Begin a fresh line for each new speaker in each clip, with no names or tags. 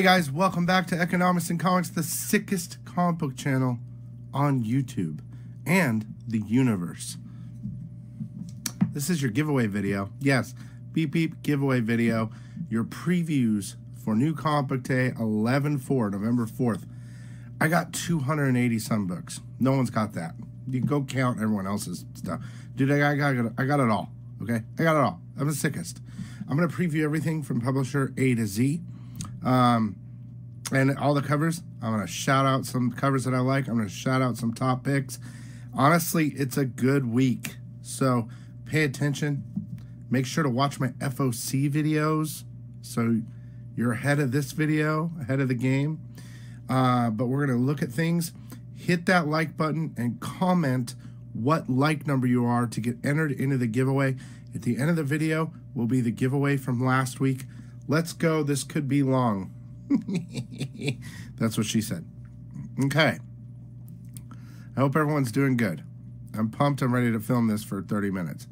Hey guys, welcome back to Economics in Comics, the sickest comic book channel on YouTube and the universe. This is your giveaway video. Yes, beep beep giveaway video. Your previews for New Comic Book Day 11 4, November 4th. I got 280 some books. No one's got that. You go count everyone else's stuff. Dude, I got, I got, I got it all. Okay? I got it all. I'm the sickest. I'm going to preview everything from publisher A to Z. Um, and all the covers, I'm going to shout out some covers that I like. I'm going to shout out some top picks. Honestly, it's a good week. So pay attention. Make sure to watch my FOC videos so you're ahead of this video, ahead of the game. Uh, but we're going to look at things. Hit that like button and comment what like number you are to get entered into the giveaway. At the end of the video will be the giveaway from last week. Let's go. This could be long. That's what she said. Okay. I hope everyone's doing good. I'm pumped. I'm ready to film this for 30 minutes.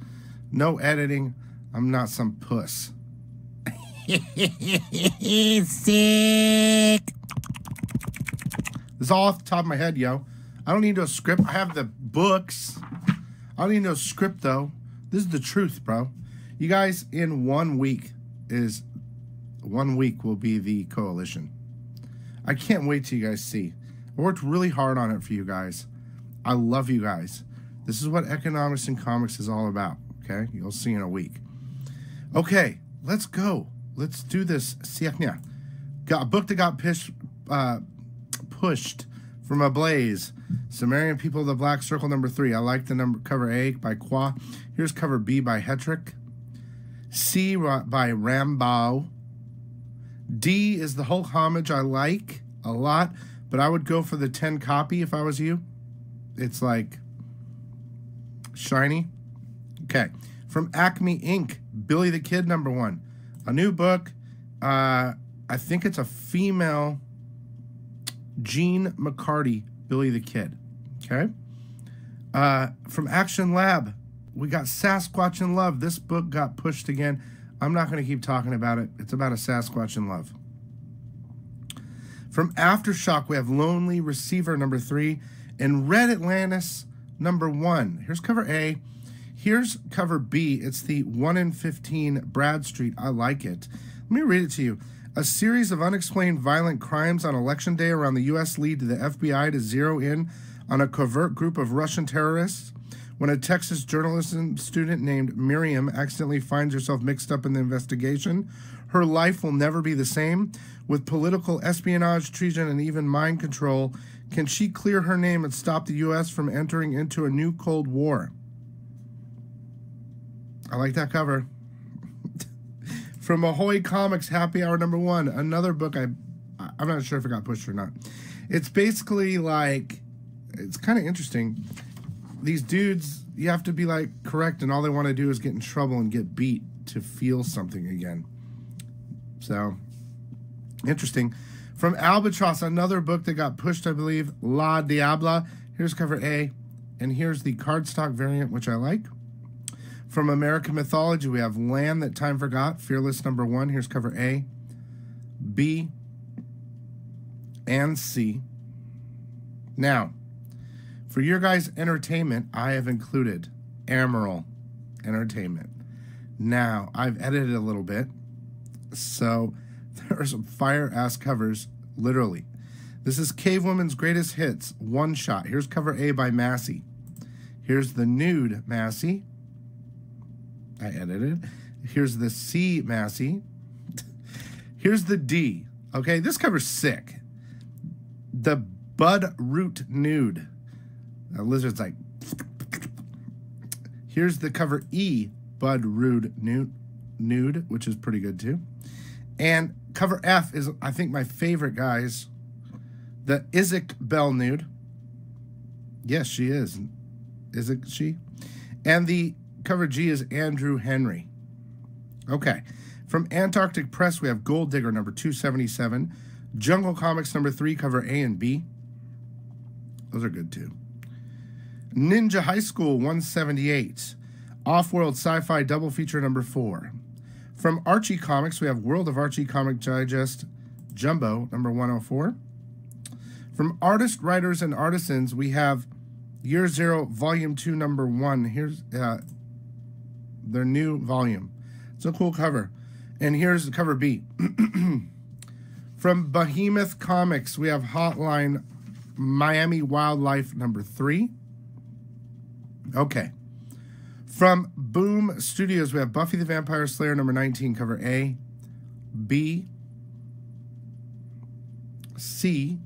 No editing. I'm not some puss.
Sick.
This is all off the top of my head, yo. I don't need no script. I have the books. I don't need no script, though. This is the truth, bro. You guys, in one week, is one week will be the coalition. I can't wait till you guys see. I worked really hard on it for you guys. I love you guys. This is what economics in comics is all about. Okay, you'll see in a week. Okay, let's go. Let's do this. Siaknia. Got a book that got pushed, uh, pushed from a blaze. Cimmerian People of the Black Circle number three. I like the number cover A by Qua. Here's cover B by Hetrick. C by Rambo. D is the Hulk homage I like a lot, but I would go for the 10 copy if I was you. It's like shiny. Okay. From Acme Inc., Billy the Kid, number one. A new book. Uh, I think it's a female Jean McCarty, Billy the Kid. Okay. Uh, from Action Lab, we got Sasquatch in Love. This book got pushed again. I'm not going to keep talking about it. It's about a Sasquatch in love. From Aftershock, we have Lonely Receiver number three and Red Atlantis number one. Here's cover A. Here's cover B. It's the 1 in 15 Bradstreet. I like it. Let me read it to you. A series of unexplained violent crimes on election day around the U.S. lead to the FBI to zero in on a covert group of Russian terrorists when a Texas journalism student named Miriam accidentally finds herself mixed up in the investigation, her life will never be the same. With political espionage, treason, and even mind control, can she clear her name and stop the U.S. from entering into a new Cold War? I like that cover. From Ahoy Comics, Happy Hour number one, another book I, I'm not sure if it got pushed or not. It's basically like, it's kind of interesting these dudes, you have to be like correct, and all they want to do is get in trouble and get beat to feel something again. So, interesting. From Albatross, another book that got pushed, I believe, La Diabla. Here's cover A, and here's the cardstock variant, which I like. From American Mythology, we have Land That Time Forgot, Fearless number one. Here's cover A, B, and C. Now, for your guys' entertainment, I have included Amryl Entertainment. Now, I've edited a little bit, so there are some fire ass covers, literally. This is Cave Woman's Greatest Hits, one shot. Here's cover A by Massey. Here's the nude Massey. I edited. Here's the C Massey. Here's the D. Okay, this cover's sick. The Budd Root Nude. Lizard's like. Here's the cover E, Budd Root Nude, nude, which is pretty good too. And cover F is, I think, my favorite, guys. The Isaac Bell nude. Yes, she is. Is it she? And the cover G is Andrew Henry. Okay. From Antarctic Press, we have Gold Digger number 277. Jungle Comics number 3, cover A and B. Those are good too. Ninja High School 178. Off World Sci Fi Double Feature number 4. From Archie Comics, we have World of Archie Comic Digest, Jumbo, number 104. From Artist, Writers, and Artisans, we have Year Zero, Volume 2, Number 1. Here's uh, their new volume. It's a cool cover. And here's the cover B. From Behemoth Comics, we have Hotline Miami Wildlife number 3. Okay. From Boom Studios, we have Buffy the Vampire Slayer number 19, cover A, B, C,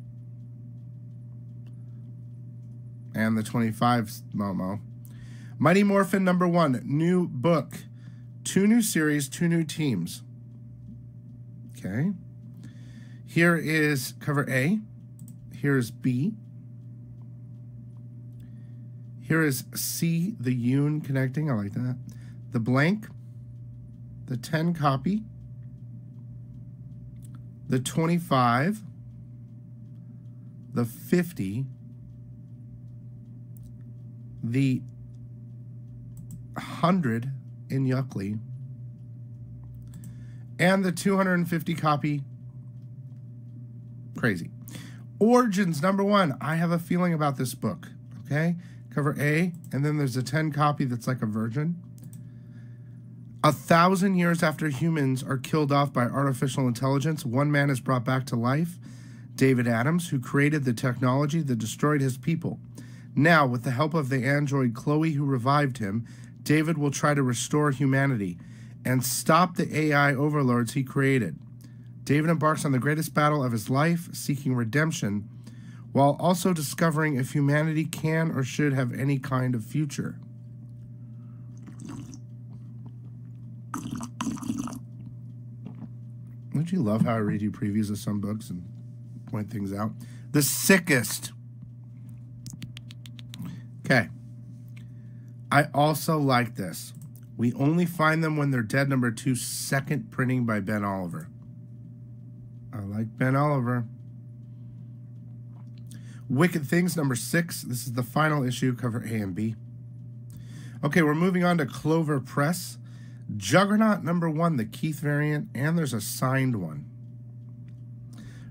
and the 25 Momo. Mighty Morphin number one, new book, two new series, two new teams. Okay. Here is cover A. Here is B. Here is C, the Yoon connecting. I like that. The blank, the 10 copy, the 25, the 50, the 100 in Yuckley, and the 250 copy crazy. Origins number one. I have a feeling about this book. Okay cover A, and then there's a 10 copy that's like a virgin. A thousand years after humans are killed off by artificial intelligence, one man is brought back to life, David Adams, who created the technology that destroyed his people. Now, with the help of the android Chloe, who revived him, David will try to restore humanity and stop the AI overlords he created. David embarks on the greatest battle of his life, seeking redemption while also discovering if humanity can or should have any kind of future. Don't you love how I read you previews of some books and point things out? The sickest. Okay. I also like this. We only find them when they're dead. Number two, second printing by Ben Oliver. I like Ben Oliver. Wicked Things, number six. This is the final issue, cover A and B. Okay, we're moving on to Clover Press. Juggernaut, number one, the Keith variant, and there's a signed one.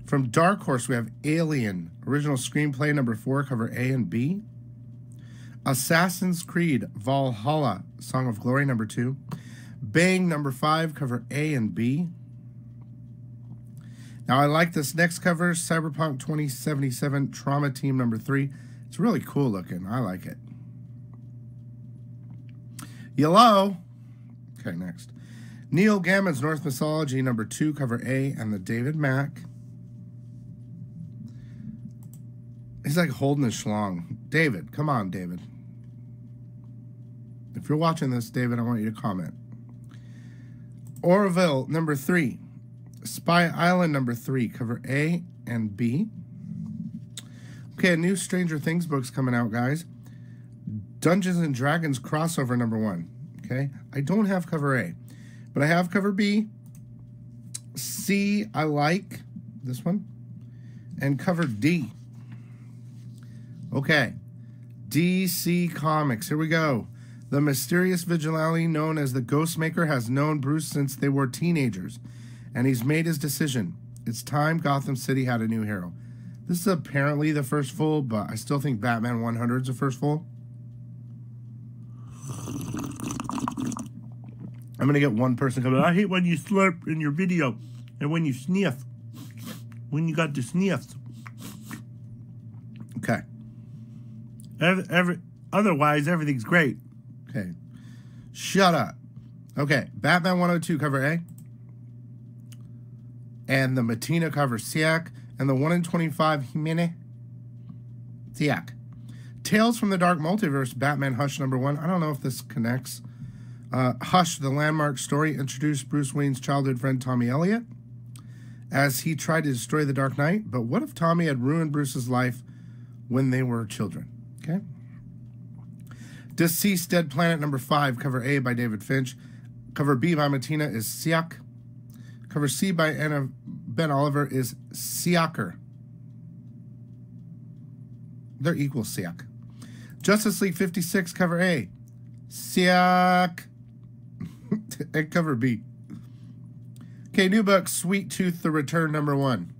From Dark Horse, we have Alien, original screenplay, number four, cover A and B. Assassin's Creed, Valhalla, Song of Glory, number two. Bang, number five, cover A and B. Now, I like this next cover, Cyberpunk 2077 Trauma Team number three. It's really cool looking. I like it. Yellow. Okay, next. Neil Gaiman's Norse Mythology number two, cover A, and the David Mack. He's like holding his schlong. David, come on, David. If you're watching this, David, I want you to comment. Orville, number three. Spy Island number three, cover A and B. Okay, a new Stranger Things book's coming out, guys. Dungeons and Dragons crossover number one. Okay, I don't have cover A, but I have cover B. C, I like this one, and cover D. Okay, DC Comics. Here we go. The mysterious vigilante known as the Ghostmaker has known Bruce since they were teenagers and he's made his decision. It's time Gotham City had a new hero. This is apparently the first full, but I still think Batman 100 is the first full. I'm gonna get one person coming. I hate when you slurp in your video and when you sniff. When you got the sniffs. Okay. Every, every otherwise everything's great. Okay. Shut up. Okay. Batman 102 cover A and the Mattina cover Siak, and the 1 in 25 Jimene Siak. Tales from the Dark Multiverse, Batman Hush number one. I don't know if this connects. Uh, Hush, the landmark story, introduced Bruce Wayne's childhood friend Tommy Elliot as he tried to destroy the Dark Knight. But what if Tommy had ruined Bruce's life when they were children? Okay. DCeased Dead Planet number five, cover A by David Finch. Cover B by Mattina is Siak. Cover C by Anna Ben Oliver is Siaker. They're equal Siak. Justice League 56, cover A. Siak. and cover B. Okay, new book, Sweet Tooth, The Return, number one.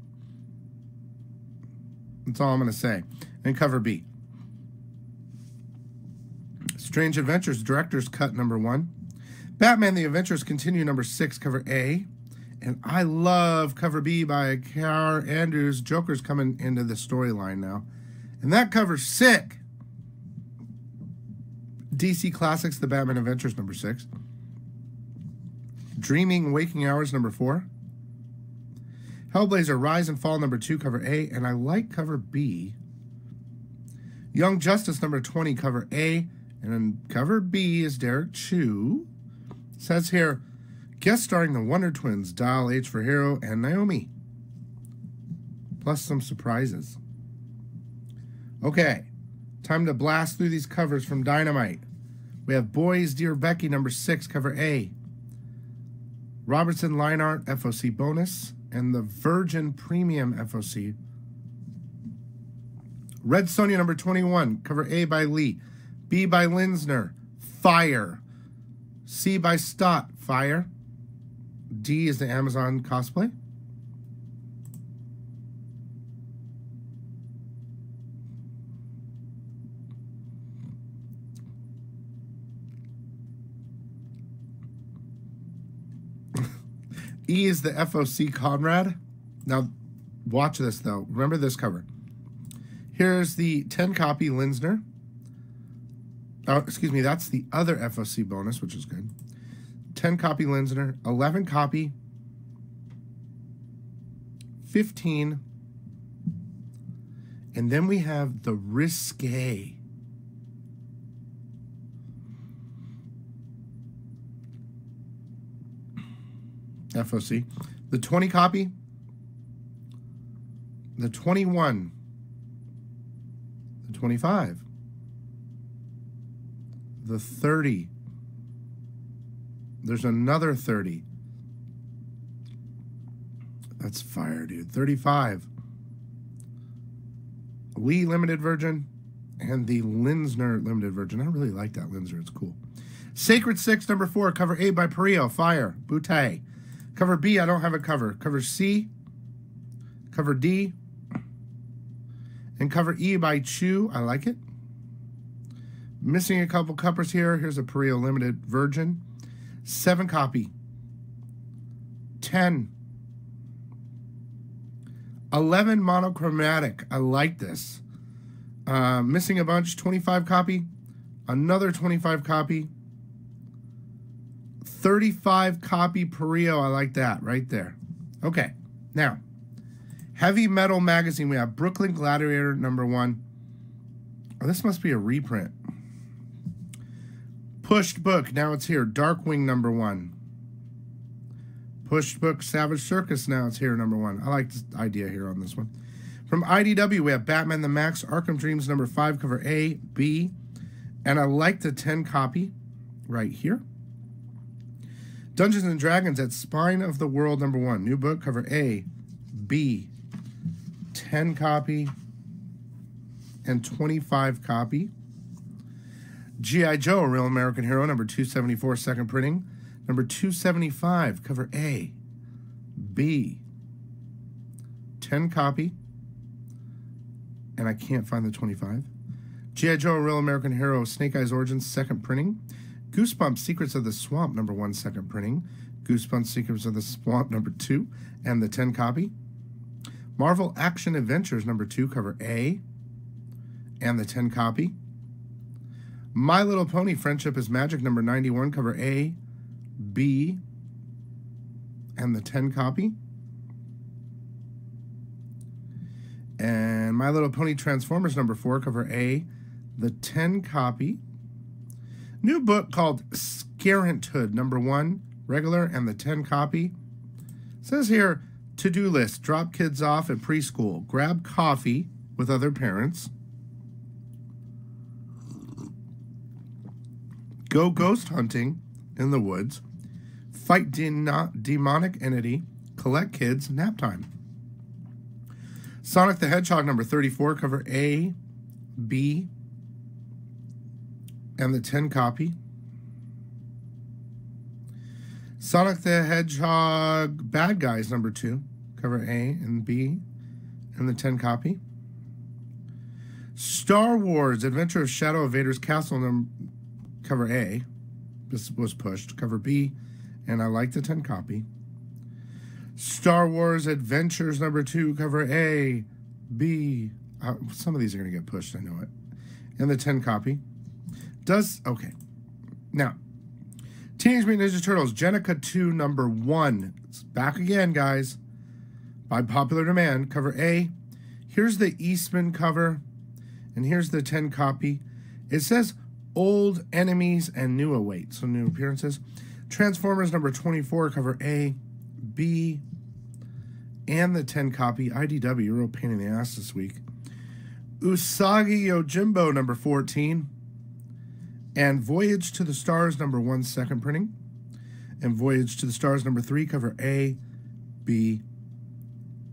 That's all I'm going to say. And cover B. Strange Adventures, Director's Cut, number one. Batman The Adventures Continue, number six, cover A. And I love cover B by Kaare Andrews. Joker's coming into the storyline now. And that cover's sick. DC Classics, The Batman Adventures, number six. Dreaming Waking Hours, number four. Hellblazer Rise and Fall, number two, cover A. And I like cover B. Young Justice, number 20, cover A. And cover B is Derrick Chew. says here, guest starring the Wonder Twins, Dial H for Hero, and Naomi. Plus some surprises. Okay, time to blast through these covers from Dynamite. We have Boys Dear Becky, number six, cover A. Robertson Line Art FOC bonus, and the Virgin Premium FOC. Red Sonja, number 21, cover A by Lee. B by Linsner, Fire. C by Stott, Fire. D is the Amazon cosplay. E is the FOC Conrad. Now, watch this though. Remember this cover. Here's the 10 copy Linsner. Oh, excuse me, that's the other FOC bonus, which is good. 10 copy Linsner, 11 copy, 15, and then we have the Risque. FOC. The 20 copy, the 21, the 25, the 30. There's another 30. That's fire, dude. 35. Lee Limited Virgin and the Linsner Limited Virgin. I really like that Linsner. It's cool. Sacred Six, number four, cover A by Perio, Fire, Butte. Cover B, I don't have a cover. Cover C, cover D, and cover E by Chew. I like it. Missing a couple covers here. Here's a Perio Limited Virgin. Seven copy. Ten. Eleven monochromatic. I like this. Uh, missing a bunch. 25 copy. Another 25 copy. 35 copy Perio. I like that right there. Okay. Now, Heavy Metal Magazine. We have Brooklyn Gladiator number one. Oh, this must be a reprint. Pushed Book. Now it's here. Darkwing number one. Pushed Book. Savage Circus. Now it's here. Number one. I like this idea here on this one. From IDW, we have Batman the Maxx, Arkham Dreams number five, cover A, B, and I like the 10 copy right here. Dungeons and Dragons at Spine of the World number one. New book, cover A, B, 10 copy, and 25 copy. G.I. Joe, a Real American Hero, number 274, second printing. Number 275, cover A, B, 10 copy, and I can't find the 25. G.I. Joe, a Real American Hero, Snake Eyes Origins, second printing. Goosebumps, Secrets of the Swamp, number one, second printing. Goosebumps, Secrets of the Swamp, number two, and the 10 copy. Marvel Action Adventures, number two, cover A, and the 10 copy. My Little Pony, Friendship is Magic, number 91, cover A, B, and the 10 copy. And My Little Pony Transformers, number four, cover A, the 10 copy. New book called Scarenthood, number one, regular, and the 10 copy. It says here, to-do list, drop kids off at preschool, grab coffee with other parents, go ghost hunting in the woods, fight de- demonic entity, collect kids, nap time. Sonic the Hedgehog number 34, cover A, B, and the 10 copy. Sonic the Hedgehog Bad Guys number two, cover A and B, and the 10 copy. Star Wars Adventure of Shadow of Vader's Castle number cover A. This was pushed. Cover B, and I like the 10 copy. Star Wars Adventures number two, cover A, B. Uh, some of these are going to get pushed, I know it. And the 10 copy. Does, okay. Now, Teenage Mutant Ninja Turtles, Jennika 2, number one. It's back again, guys. By popular demand, cover A. Here's the Eastman cover, and here's the 10 copy. It says Old Enemies and New Await, so new appearances. Transformers number 24, cover A, B, and the 10 copy. IDW, real pain in the ass this week. Usagi Yojimbo number 14, and Voyage to the Stars number 1, second printing. And Voyage to the Stars number 3, cover A, B,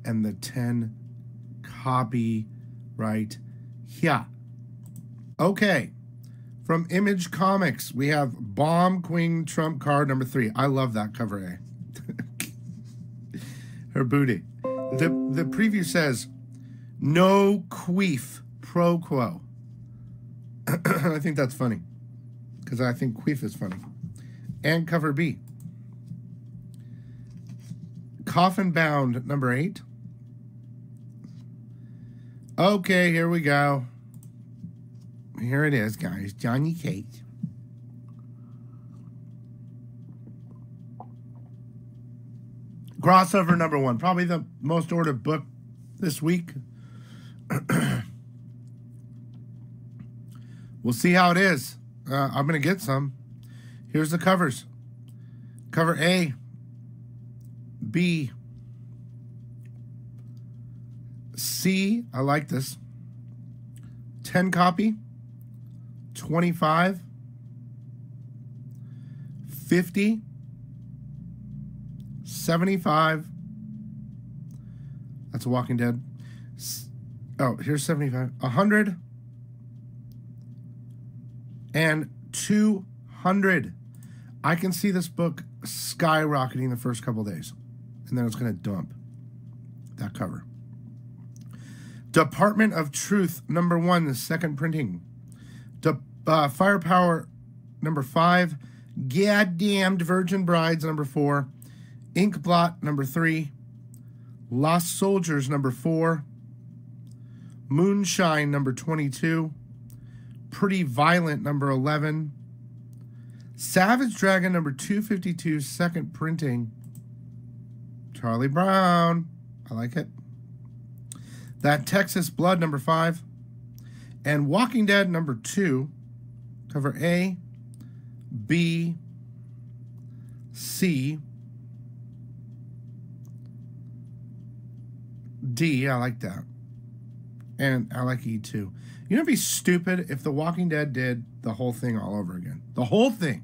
and the 10 copy right here. Okay. From Image Comics, we have Bomb Queen Trump card number three. I love that cover eh? A. Her booty. The the preview says, "No queef pro quo." I think that's funny because I think queef is funny. And cover B. Coffin Bound number eight. Okay, here we go. Here it is, guys. Donny Cates. Crossover number one. Probably the most ordered book this week. we'll see how it is. Uh, I'm going to get some. Here's the covers cover A, B, C. I like this. 10 copy. 25, 50, 75. That's a Walking Dead. Oh, here's 75. 100 and 200. I can see this book skyrocketing the first couple days, and then it's going to dump that cover. Department of Truth, number one, the second printing. Uh, Firepower, number five. Goddamned Virgin Brides, number four. Inkblot, number three. Lost Soldiers, number four. Moonshine, number 22. Pretty Violent, number 11. Savage Dragon, number 252, second printing. Charlie Brown. I like it. That Texas Blood, number five. And Walking Dead, number two. Cover A, B, C, D. I like that. And I like E too. You know, it'd be stupid if The Walking Dead did the whole thing all over again. The whole thing.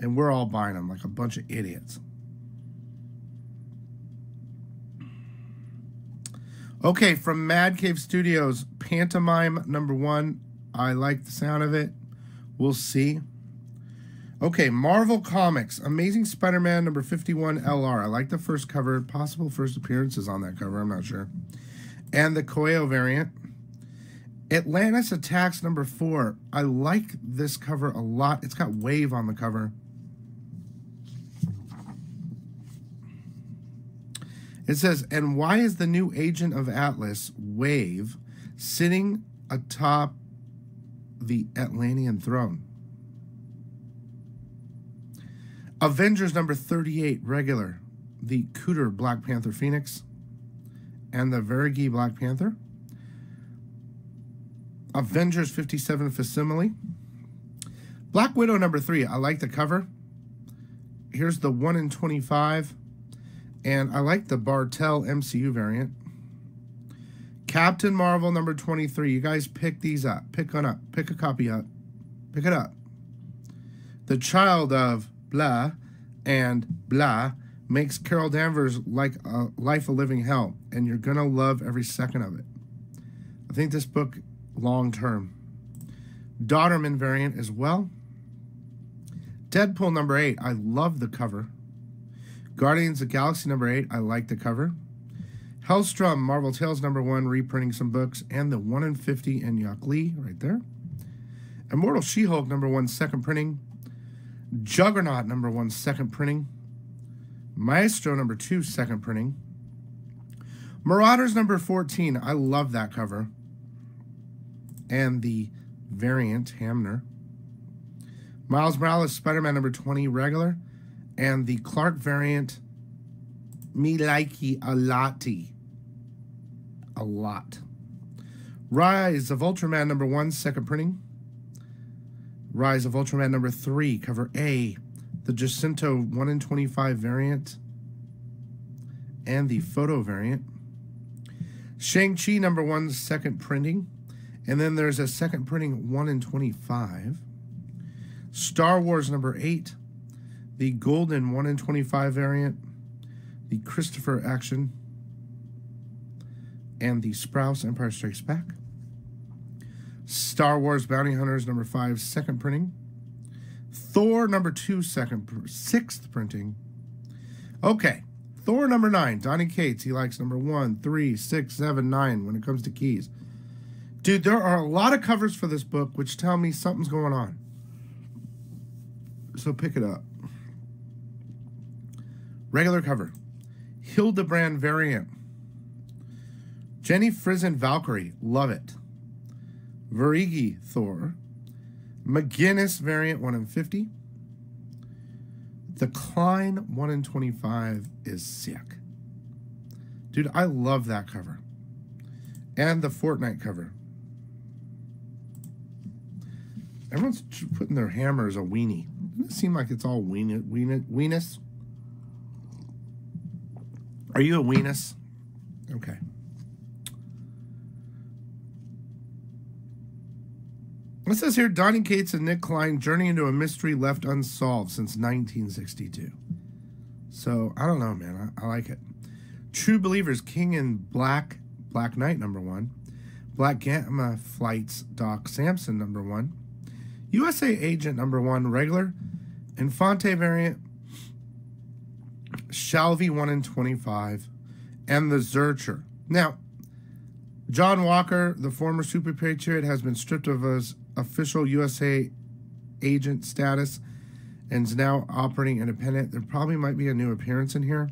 And we're all buying them like a bunch of idiots. Okay, from Mad Cave Studios, Pantomime number one. I like the sound of it. We'll see. Okay, Marvel Comics, Amazing Spider Man number 51 LR. I like the first cover, possible first appearances on that cover, I'm not sure. And the Koyo variant. Atlantis Attacks number four. I like this cover a lot. It's got Wave on the cover. It says, and why is the new agent of Atlas, Wave, sitting atop the Atlantean throne. Avengers number 38, regular. The Cooter Black Panther Phoenix. And the Verigi Black Panther. Avengers 57 Facsimile. Black Widow number 3. I like the cover. Here's the 1 in 25. And I like the Bartel MCU variant. Captain Marvel number 23. You guys pick these up. Pick one up. Pick a copy up. Pick it up. The child of blah and blah makes Carol Danvers like a life a living hell, and you're going to love every second of it. I think this book, long term. Dauterman variant as well. Deadpool number eight. I love the cover. Guardians of Galaxy number eight, I like the cover. Hellstrom, Marvel Tales number one, reprinting some books, and the 1 in 50 Inhyuk Lee right there. Immortal She Hulk number one, second printing. Juggernaut number one, second printing. Maestro number two, second printing. Marauders number 14, I love that cover. And the variant, Hamner. Miles Morales, Spider Man number 20, regular. And the Clark variant, me likey a lotty. A lot. Rise of Ultraman number one, second printing. Rise of Ultraman number three, cover A, the Jacinto 1 in 25 variant, and the photo variant. Shang-Chi number one, second printing. And then there's a second printing 1 in 25. Star Wars number 8, the golden 1 in 25 variant, the Christopher action, and the Sprouse Empire Strikes Back. Star Wars Bounty Hunters number 5, second printing. Thor number 2, second, sixth printing. Okay, Thor number 9, Donny Cates. He likes number 1, 3, 6, 7, 9 when it comes to keys. Dude, there are a lot of covers for this book which tell me something's going on. So pick it up. Regular cover. Hildebrand variant. Jenny Frison Valkyrie. Love it. Verigi Thor. McGinnis variant 1 in 50. The Klein 1 in 25 is sick. Dude, I love that cover. And the Fortnite cover. Everyone's putting their hammer as a weenie. Doesn't it seem like it's all weenie, weenie, weenus? Are you a weenus? Okay. It says here Donny Cates and Nic Klein journey into a mystery left unsolved since 1962. So I don't know, man. I, I like it. True Believers, King in Black, Black Knight, number one. Black Gamma Flights, Doc Samson, number one. USA Agent number one, regular, Infante variant, Shalvey 1 in 25, and the Zurcher. Now, John Walker, the former Super Patriot, has been stripped of his official USA agent status and is now operating independent. There probably might be a new appearance in here.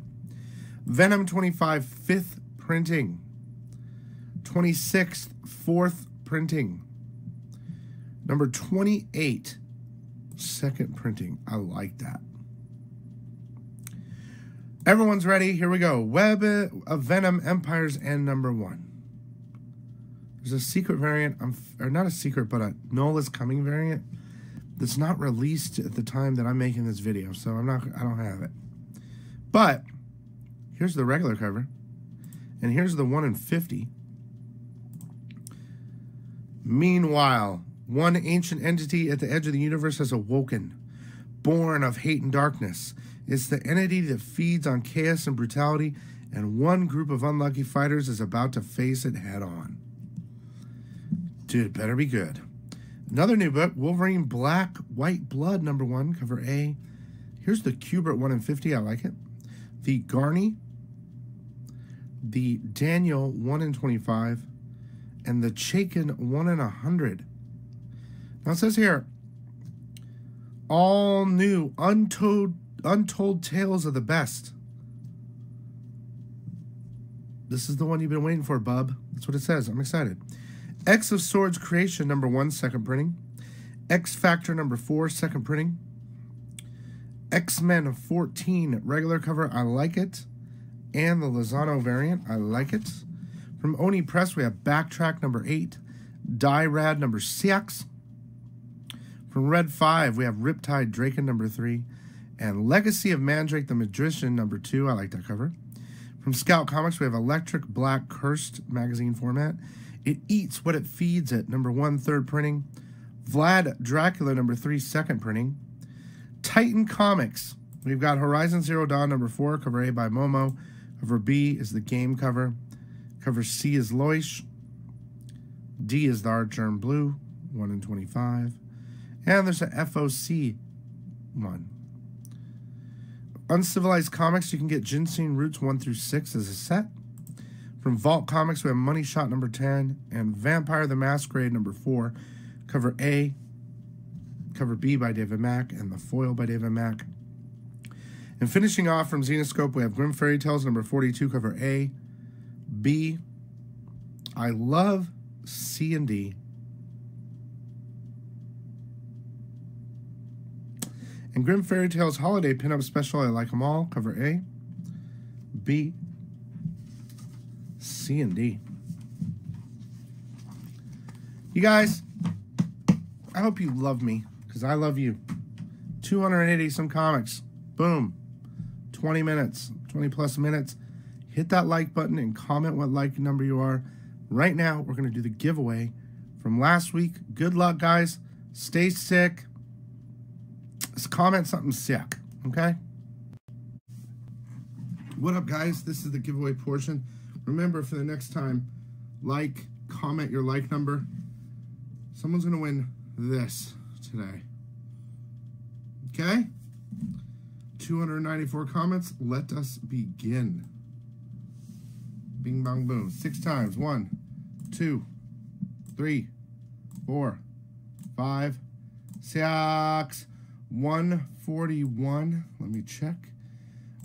Venom 25, fifth printing. 26th, fourth printing. Number 28, second printing. I like that. Everyone's ready. Here we go. Web of Venom Empyre's End number one. There's a secret variant, I'm or not a secret, but a Nola's Coming variant that's not released at the time that I'm making this video, so I'm not, I don't have it. But here's the regular cover, and here's the one in 50. Meanwhile, one ancient entity at the edge of the universe has awoken, born of hate and darkness. It's the entity that feeds on chaos and brutality, and one group of unlucky fighters is about to face it head on. Dude, better be good. Another new book, Wolverine Black White Blood, number one, cover A. Here's the Kubert 1 in 50. I like it. The Garney, the Daniel 1 in 25, and the Chaykin 1 in 100. Now it says here, all new, untold, untold tales of the best. This is the one you've been waiting for, bub. That's what it says. I'm excited. X of Swords Creation, number one, second printing. X Factor, number four, second printing. X Men 14, regular cover, I like it. And the Lozano variant, I like it. From Oni Press, we have Backtrack, number eight. Die Rad, number six. From Red 5, we have Riptide Draken number 3 and Legacy of Mandrake the Magician number 2. I like that cover. From Scout Comics, we have Electric Black Cursed magazine format. It eats what it feeds it, number one, third printing. Vlad Dracula number 3, second printing. Titan Comics, we've got Horizon Zero Dawn number 4, cover A by Momo. Cover B is the game cover. Cover C is Loish. D is the Archer in Blue, 1 in 25. And there's a FOC one. Uncivilized Comics, you can get Ginseng Roots 1 through 6 as a set. From Vault Comics, we have Money Shot number 10 and Vampire the Masquerade number 4. Cover A, cover B by David Mack, and the foil by David Mack. And finishing off from Zenescope, we have Grimm Fairy Tales number 42, cover A, B. I love C and D. And Grimm Fairy Tales Holiday Pinup Special, I like them all. Cover A, B, C, and D. You guys, I hope you love me because I love you. 280 some comics. Boom. 20 minutes, 20 plus minutes. Hit that like button and comment what like number you are. Right now, we're going to do the giveaway from last week. Good luck, guys. Stay sick comment something sick, okay? What up, guys? This is the giveaway portion. Remember, for the next time, like, comment your like number. Someone's going to win this today. Okay? 294 comments. Let us begin. Bing, bong, boom. Six times. One, two, three, four, five, six. 141. Let me check.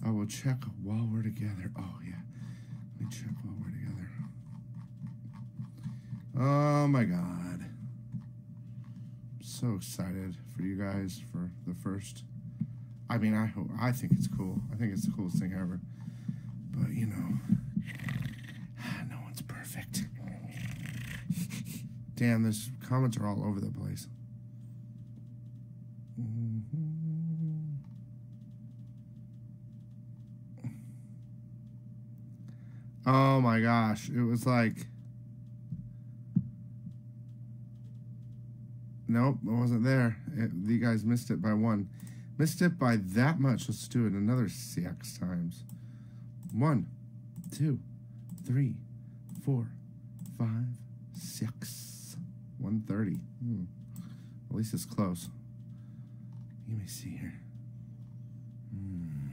I will check while we're together. Oh, yeah. Let me check while we're together. Oh, my God. so excited for you guys for the first. I mean, I hope. I think it's cool. I think it's the coolest thing ever. But, you know, no one's perfect. Damn, this comments are all over the place. Oh my gosh. It was like. Nope, it wasn't there. It, you guys missed it by one. Missed it by that much. Let's do it another six times. One, two, three, four, five, six. 130. Hmm. At least it's close. Let me see here. Hmm.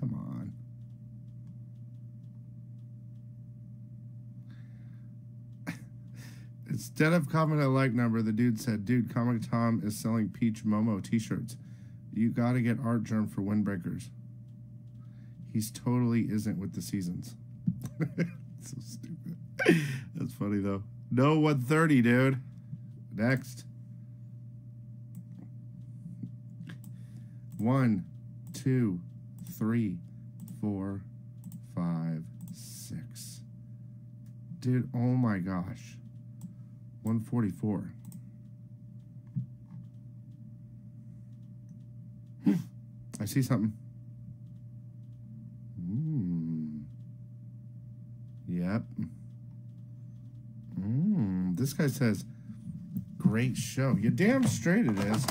Come on. Instead of comment a like number, the dude said, dude, Comic Tom is selling Peach Momo t-shirts. You got to get Artgerm for Windbreakers. He's totally isn't with the seasons. so stupid. That's funny, though. No 130, dude. Next. One, two, three, four, five, six. Dude, oh my gosh. 144. I see something. Mmm. Yep. Mmm. This guy says, great show. You damn straight it is.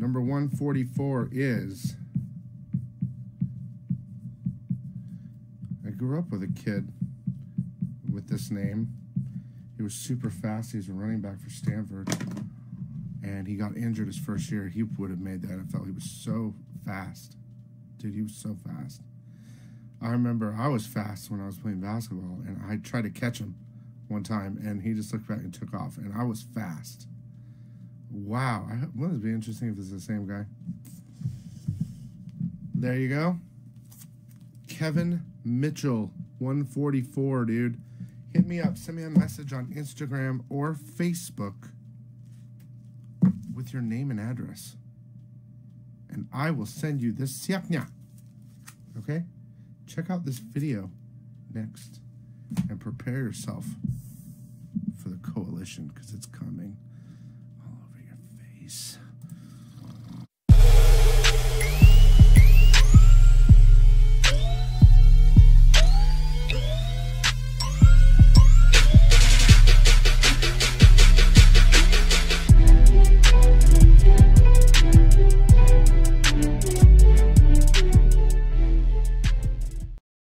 Number 144 is I grew up with a kid with this name. He was super fast. He was a running back for Stanford. And he got injured his first year. He would have made the NFL. He was so fast. Dude, he was so fast. I remember I was fast when I was playing basketball, and I tried to catch him one time, and he just looked back and took off, and I was fast. Wow. It be interesting if it's the same guy? There you go. Kevin Mitchell, 144, dude. Hit me up. Send me a message on Instagram or Facebook with your name and address. And I will send you this siapnya. Okay? Check out this video next and prepare yourself for the coalition because it's coming days.